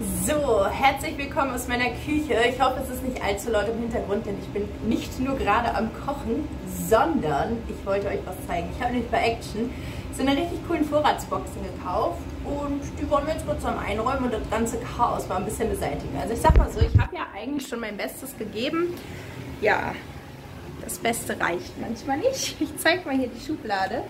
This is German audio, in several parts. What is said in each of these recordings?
So, herzlich willkommen aus meiner Küche. Ich hoffe, es ist nicht allzu laut im Hintergrund, denn ich bin nicht nur gerade am Kochen, sondern ich wollte euch was zeigen. Ich habe nämlich bei Action so eine richtig coolen Vorratsboxen gekauft und die wollen wir jetzt kurz zusammen einräumen und das ganze Chaos mal ein bisschen beseitigen. Also ich sag mal so, ich habe ja eigentlich schon mein Bestes gegeben. Ja, das Beste reicht manchmal nicht. Ich zeige mal hier die Schublade.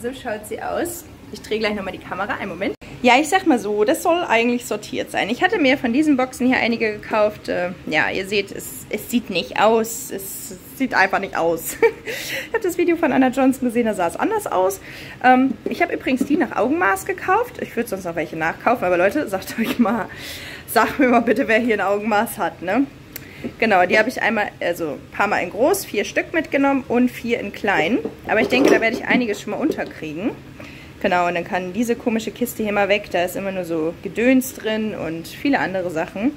So schaut sie aus. Ich drehe gleich nochmal die Kamera. Einen Moment. Ja, ich sag mal so, das soll eigentlich sortiert sein. Ich hatte mir von diesen Boxen hier einige gekauft. Äh, ja, ihr seht, es, es sieht nicht aus. Es sieht einfach nicht aus. ich habe das Video von Anna Johnson gesehen, da sah es anders aus. Ähm, ich habe übrigens die nach Augenmaß gekauft. Ich würde sonst noch welche nachkaufen, aber Leute, sagt euch mal, sagt mir mal bitte, wer hier ein Augenmaß hat, ne? Genau, die habe ich einmal, also ein paar Mal in groß, vier Stück mitgenommen und vier in klein. Aber ich denke, da werde ich einiges schon mal unterkriegen. Genau, und dann kann diese komische Kiste hier mal weg. Da ist immer nur so Gedöns drin und viele andere Sachen.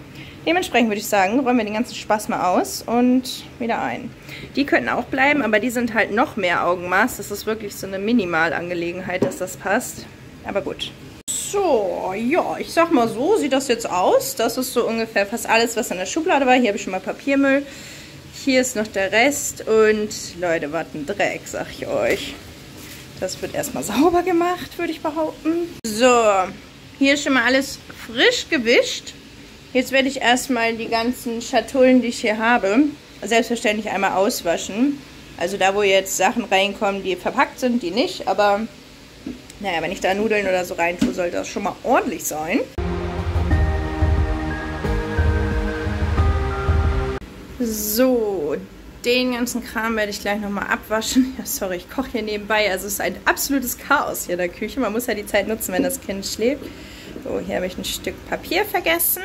Dementsprechend würde ich sagen, räumen wir den ganzen Spaß mal aus und wieder ein. Die könnten auch bleiben, aber die sind halt noch mehr Augenmaß. Das ist wirklich so eine Minimalangelegenheit, dass das passt. Aber gut. So, ja, ich sag mal so, sieht das jetzt aus. Das ist so ungefähr fast alles, was in der Schublade war. Hier habe ich schon mal Papiermüll. Hier ist noch der Rest und Leute, was ein Dreck, sag ich euch. Das wird erstmal sauber gemacht, würde ich behaupten. So, hier ist schon mal alles frisch gewischt. Jetzt werde ich erstmal die ganzen Schatullen, die ich hier habe, selbstverständlich einmal auswaschen. Also da, wo jetzt Sachen reinkommen, die verpackt sind, die nicht. Aber naja, wenn ich da Nudeln oder so rein tue, sollte das schon mal ordentlich sein. So, den ganzen Kram werde ich gleich nochmal abwaschen. Ja, sorry, ich koche hier nebenbei. Also es ist ein absolutes Chaos hier in der Küche. Man muss ja die Zeit nutzen, wenn das Kind schläft. So, hier habe ich ein Stück Papier vergessen.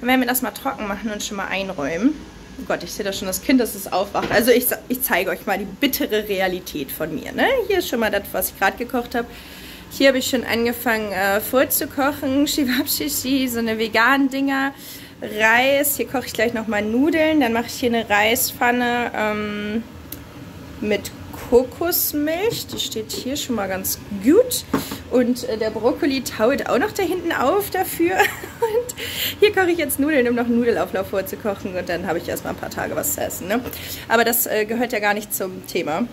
Dann werden wir das mal trocken machen und schon mal einräumen. Oh Gott, ich sehe da schon das Kind, dass es aufwacht. Also ich, ich zeige euch mal die bittere Realität von mir. Ne? Hier ist schon mal das, was ich gerade gekocht habe. Hier habe ich schon angefangen äh, vorzukochen. Shivapshishi, so eine veganen Dinger. Reis. Hier koche ich gleich nochmal Nudeln. Dann mache ich hier eine Reispfanne ähm, mit Kokosmilch. Die steht hier schon mal ganz gut. Und äh, der Brokkoli taut auch noch da hinten auf dafür. Und hier koche ich jetzt Nudeln, um noch einen Nudelauflauf vorzukochen. Und dann habe ich erstmal ein paar Tage was zu essen. Ne? Aber das äh, gehört ja gar nicht zum Thema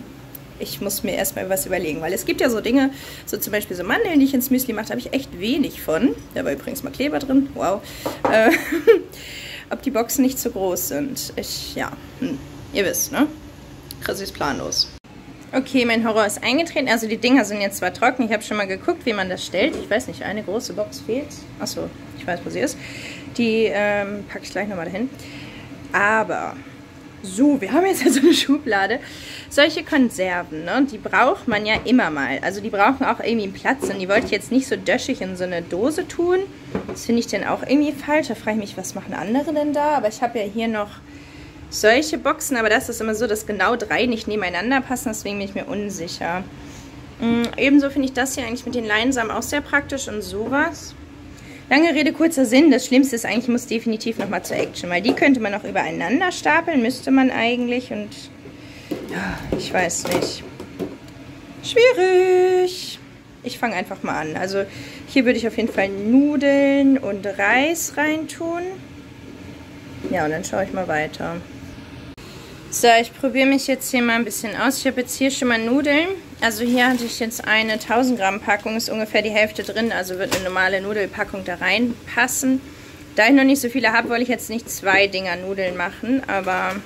ich muss mir erstmal was überlegen, weil es gibt ja so Dinge, so zum Beispiel so Mandeln, die ich ins Müsli mache, habe ich echt wenig von. Da war übrigens mal Kleber drin, wow. Äh, ob die Boxen nicht zu groß sind. Ich, ja, hm. ihr wisst, ne? Chris ist planlos. Okay, mein Horror ist eingetreten. Also die Dinger sind jetzt zwar trocken. Ich habe schon mal geguckt, wie man das stellt. Ich weiß nicht, eine große Box fehlt. Achso, ich weiß, wo sie ist. Die ähm, packe ich gleich nochmal dahin. Aber, so, wir haben jetzt also eine Schublade. Solche Konserven, ne, die braucht man ja immer mal. Also die brauchen auch irgendwie einen Platz. Und die wollte ich jetzt nicht so döschig in so eine Dose tun. Das finde ich dann auch irgendwie falsch. Da frage ich mich, was machen andere denn da? Aber ich habe ja hier noch solche Boxen, aber das ist immer so, dass genau drei nicht nebeneinander passen, deswegen bin ich mir unsicher. Mhm, ebenso finde ich das hier eigentlich mit den Leinsamen auch sehr praktisch und sowas. Lange Rede, kurzer Sinn. Das Schlimmste ist eigentlich, ich muss definitiv nochmal zur Action, weil die könnte man noch übereinander stapeln, müsste man eigentlich und ich weiß nicht. Schwierig. Ich fange einfach mal an. Also hier würde ich auf jeden Fall Nudeln und Reis reintun. Ja, und dann schaue ich mal weiter. So, ich probiere mich jetzt hier mal ein bisschen aus. Ich habe jetzt hier schon mal Nudeln. Also hier hatte ich jetzt eine 1000 Gramm Packung, ist ungefähr die Hälfte drin, also wird eine normale Nudelpackung da reinpassen. Da ich noch nicht so viele habe, wollte ich jetzt nicht zwei Dinger Nudeln machen, aber,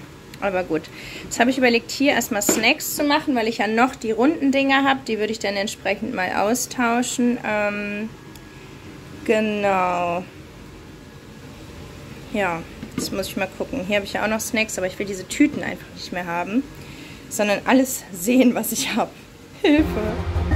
aber gut. Jetzt habe ich überlegt, hier erstmal Snacks zu machen, weil ich ja noch die runden Dinger habe. Die würde ich dann entsprechend mal austauschen. Ähm, genau. Ja, Jetzt muss ich mal gucken. Hier habe ich ja auch noch Snacks, aber ich will diese Tüten einfach nicht mehr haben, sondern alles sehen, was ich habe. Hilfe!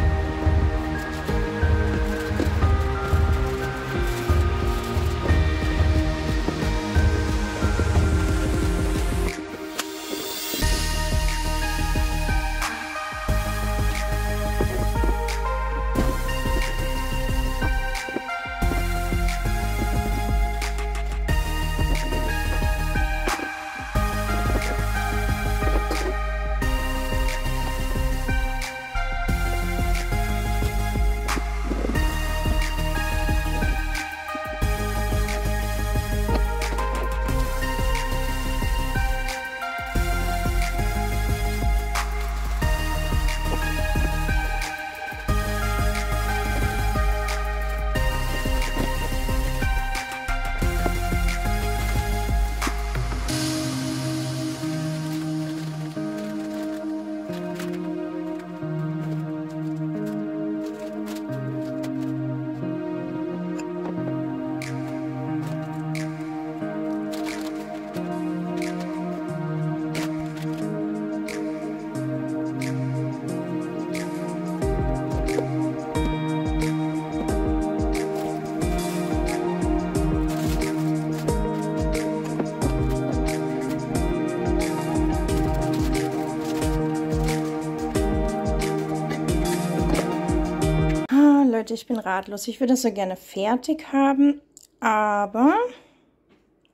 Bin ratlos. Ich würde das so gerne fertig haben, aber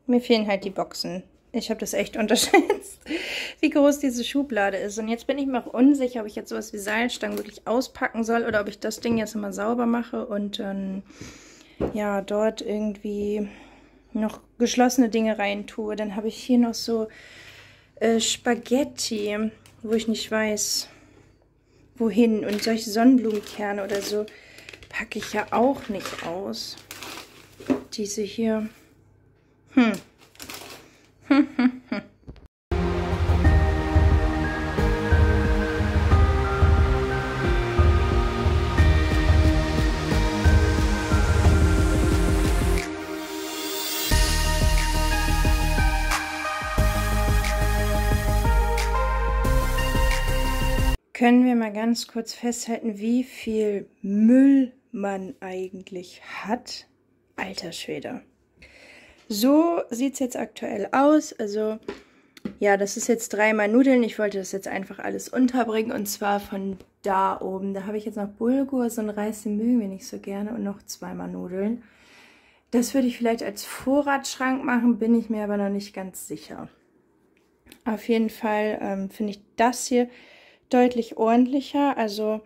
mir fehlen halt die Boxen. Ich habe das echt unterschätzt, wie groß diese Schublade ist. Und jetzt bin ich mir auch unsicher, ob ich jetzt sowas wie Seilstangen wirklich auspacken soll oder ob ich das Ding jetzt immer sauber mache und dann ja dort irgendwie noch geschlossene Dinge rein tue. Dann habe ich hier noch so äh, Spaghetti, wo ich nicht weiß, wohin. Und solche Sonnenblumenkerne oder so packe ich ja auch nicht aus. Diese hier. Hm. hm, können wir mal ganz kurz festhalten, wie viel Müll man eigentlich hat. Alter Schwede. So sieht es jetzt aktuell aus. Also, ja, das ist jetzt dreimal Nudeln. Ich wollte das jetzt einfach alles unterbringen und zwar von da oben. Da habe ich jetzt noch Bulgur, so ein Reis, den mögen wir nicht so gerne und noch zweimal Nudeln. Das würde ich vielleicht als Vorratsschrank machen, bin ich mir aber noch nicht ganz sicher. Auf jeden Fall ähm, finde ich das hier deutlich ordentlicher. Also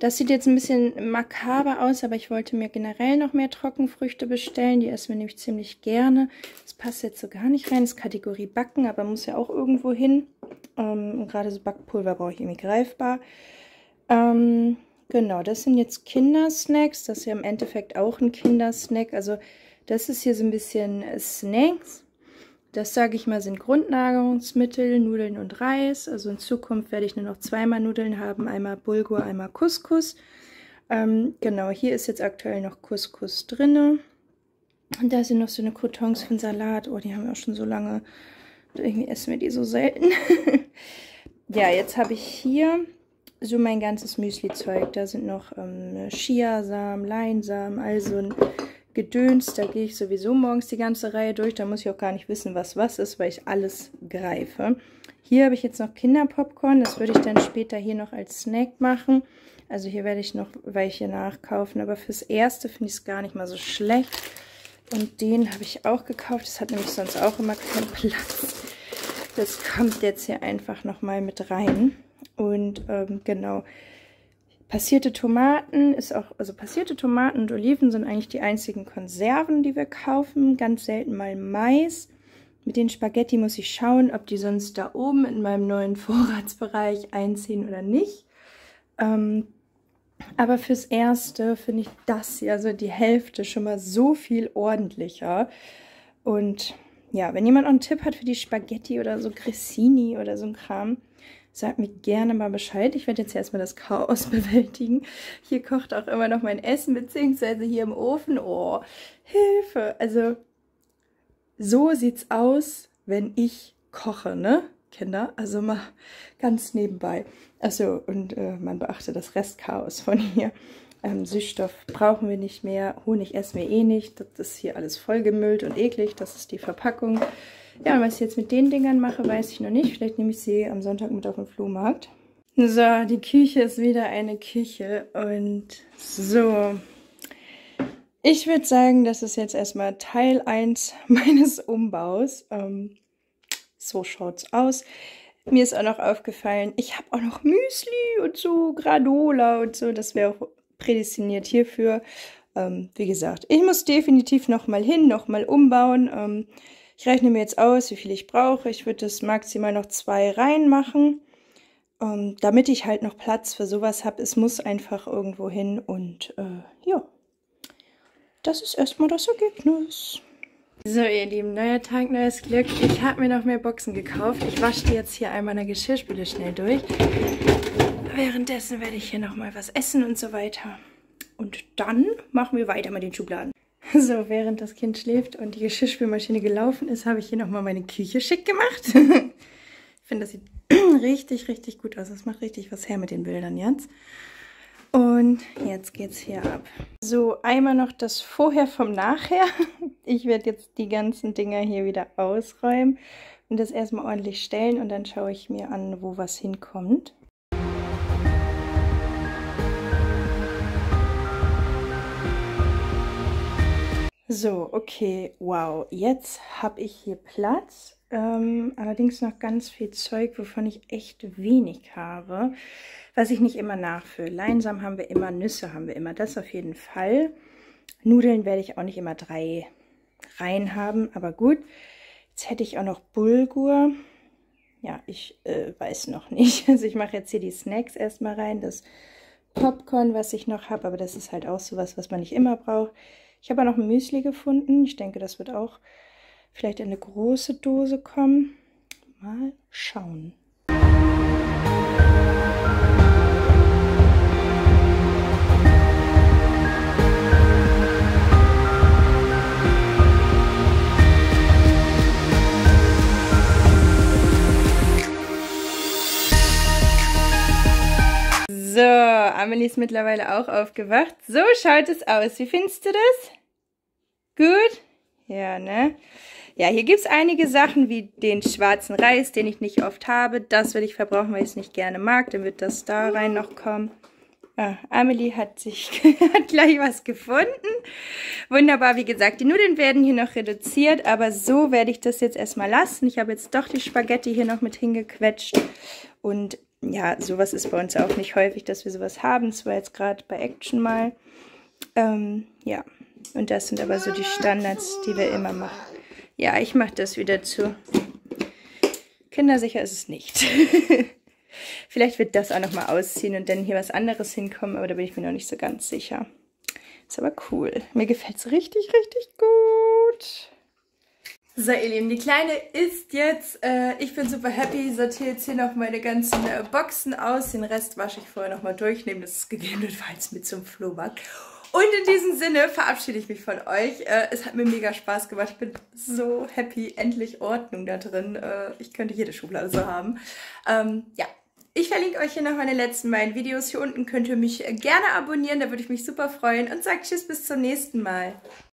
das sieht jetzt ein bisschen makaber aus, aber ich wollte mir generell noch mehr Trockenfrüchte bestellen. Die essen wir nämlich ziemlich gerne. Das passt jetzt so gar nicht rein. Das ist Kategorie Backen, aber muss ja auch irgendwo hin. Ähm, gerade so Backpulver brauche ich irgendwie greifbar. Ähm, genau, das sind jetzt Kindersnacks. Das ist ja im Endeffekt auch ein Kindersnack. Also das ist hier so ein bisschen Snacks. Das, sage ich mal, sind Grundnahrungsmittel, Nudeln und Reis. Also in Zukunft werde ich nur noch zweimal Nudeln haben, einmal Bulgur, einmal Couscous. Ähm, genau, hier ist jetzt aktuell noch Couscous drin. Und da sind noch so eine Croutons den Salat. Oh, die haben wir auch schon so lange. Irgendwie essen wir die so selten. ja, jetzt habe ich hier so mein ganzes Müsli-Zeug. Da sind noch ähm, Chiasamen, Leinsamen, also ein Gedöns, da gehe ich sowieso morgens die ganze Reihe durch. Da muss ich auch gar nicht wissen, was was ist, weil ich alles greife. Hier habe ich jetzt noch Kinderpopcorn. Das würde ich dann später hier noch als Snack machen. Also hier werde ich noch welche nachkaufen. Aber fürs Erste finde ich es gar nicht mal so schlecht. Und den habe ich auch gekauft. Das hat nämlich sonst auch immer keinen Platz. Das kommt jetzt hier einfach nochmal mit rein. Und ähm, genau, Passierte Tomaten ist auch, also passierte Tomaten und Oliven sind eigentlich die einzigen Konserven, die wir kaufen. Ganz selten mal Mais. Mit den Spaghetti muss ich schauen, ob die sonst da oben in meinem neuen Vorratsbereich einziehen oder nicht. Ähm, aber fürs Erste finde ich das hier, also die Hälfte, schon mal so viel ordentlicher. Und ja, wenn jemand noch einen Tipp hat für die Spaghetti oder so Grissini oder so ein Kram, Sagt mir gerne mal Bescheid. Ich werde jetzt erstmal das Chaos bewältigen. Hier kocht auch immer noch mein Essen, beziehungsweise hier im Ofen. Oh, Hilfe! Also, so sieht's aus, wenn ich koche, ne? Kinder, also mal ganz nebenbei. Achso, und äh, man beachte das Restchaos von hier. Ähm, Süßstoff brauchen wir nicht mehr, Honig essen wir eh nicht. Das ist hier alles vollgemüllt und eklig. Das ist die Verpackung. Ja, und was ich jetzt mit den Dingern mache, weiß ich noch nicht. Vielleicht nehme ich sie am Sonntag mit auf den Flohmarkt. So, die Küche ist wieder eine Küche. Und so, ich würde sagen, das ist jetzt erstmal Teil 1 meines Umbaus. Ähm, so schaut's aus. Mir ist auch noch aufgefallen, ich habe auch noch Müsli und so, Granola und so. Das wäre auch prädestiniert hierfür. Ähm, wie gesagt, ich muss definitiv nochmal hin, nochmal umbauen. Ähm, ich rechne mir jetzt aus, wie viel ich brauche. Ich würde das maximal noch zwei reinmachen, ähm, damit ich halt noch Platz für sowas habe. Es muss einfach irgendwo hin und äh, ja, das ist erstmal das Ergebnis. So, ihr Lieben, neuer Tag, neues Glück. Ich habe mir noch mehr Boxen gekauft. Ich wasche die jetzt hier einmal in der Geschirrspüle schnell durch. Währenddessen werde ich hier nochmal was essen und so weiter. Und dann machen wir weiter mit den Schubladen. So, während das Kind schläft und die Geschirrspülmaschine gelaufen ist, habe ich hier nochmal meine Küche schick gemacht. ich finde, das sieht richtig, richtig gut aus. Das macht richtig was her mit den Bildern jetzt. Und jetzt geht's hier ab. So, einmal noch das Vorher vom Nachher. Ich werde jetzt die ganzen Dinger hier wieder ausräumen und das erstmal ordentlich stellen und dann schaue ich mir an, wo was hinkommt. So, okay, wow. Jetzt habe ich hier Platz. Ähm, allerdings noch ganz viel Zeug, wovon ich echt wenig habe, was ich nicht immer nachfülle. Leinsam haben wir immer, Nüsse haben wir immer, das auf jeden Fall. Nudeln werde ich auch nicht immer drei rein haben, aber gut. Jetzt hätte ich auch noch Bulgur. Ja, ich äh, weiß noch nicht. Also ich mache jetzt hier die Snacks erstmal rein, das Popcorn, was ich noch habe, aber das ist halt auch sowas, was man nicht immer braucht. Ich habe auch noch ein Müsli gefunden. Ich denke, das wird auch vielleicht in eine große Dose kommen. Mal schauen. Amelie ist mittlerweile auch aufgewacht. So schaut es aus. Wie findest du das? Gut? Ja, ne? Ja, hier gibt es einige Sachen wie den schwarzen Reis, den ich nicht oft habe. Das will ich verbrauchen, weil ich es nicht gerne mag. Dann wird das da rein noch kommen. Ah, Amelie hat sich hat gleich was gefunden. Wunderbar, wie gesagt, die Nudeln werden hier noch reduziert, aber so werde ich das jetzt erstmal lassen. Ich habe jetzt doch die Spaghetti hier noch mit hingequetscht und ja, sowas ist bei uns auch nicht häufig, dass wir sowas haben. Es war jetzt gerade bei Action mal. Ähm, ja, und das sind aber so die Standards, die wir immer machen. Ja, ich mache das wieder zu. Kindersicher ist es nicht. Vielleicht wird das auch nochmal ausziehen und dann hier was anderes hinkommen, aber da bin ich mir noch nicht so ganz sicher. Ist aber cool. Mir gefällt es richtig, richtig gut. So ihr Lieben, die Kleine ist jetzt, äh, ich bin super happy, sortiere jetzt hier noch meine ganzen äh, Boxen aus. Den Rest wasche ich vorher nochmal durch, nehme das gegebenenfalls mit zum Flohmarkt. Und in diesem Sinne verabschiede ich mich von euch. Äh, es hat mir mega Spaß gemacht. Ich bin so happy, endlich Ordnung da drin. Äh, ich könnte jede Schublade so haben. Ähm, ja, ich verlinke euch hier noch meine letzten beiden Videos. Hier unten könnt ihr mich gerne abonnieren, da würde ich mich super freuen. Und sage Tschüss, bis zum nächsten Mal.